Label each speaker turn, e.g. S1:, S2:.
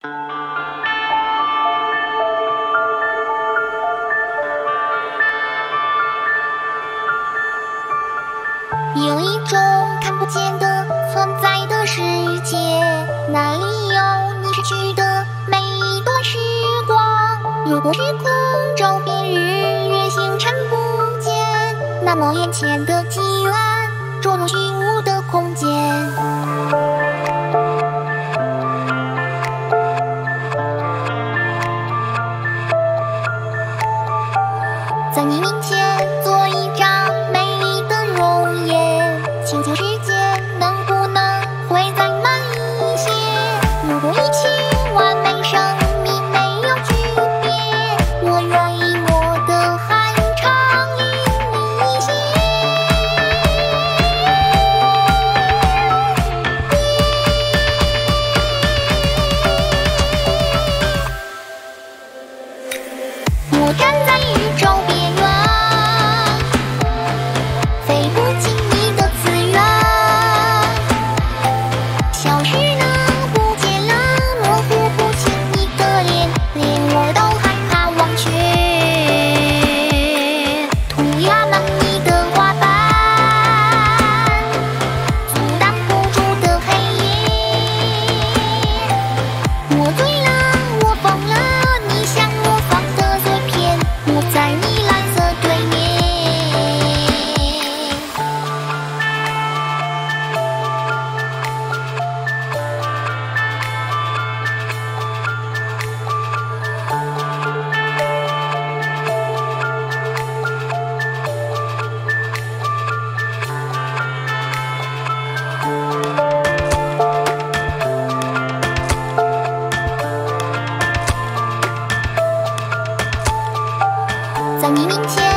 S1: 有一种看不见的存在的世界，那里有你逝去的每一段时光。如果时空周边日月星辰不见，那么眼前的机缘注入虚无的空间。先做一张在你面前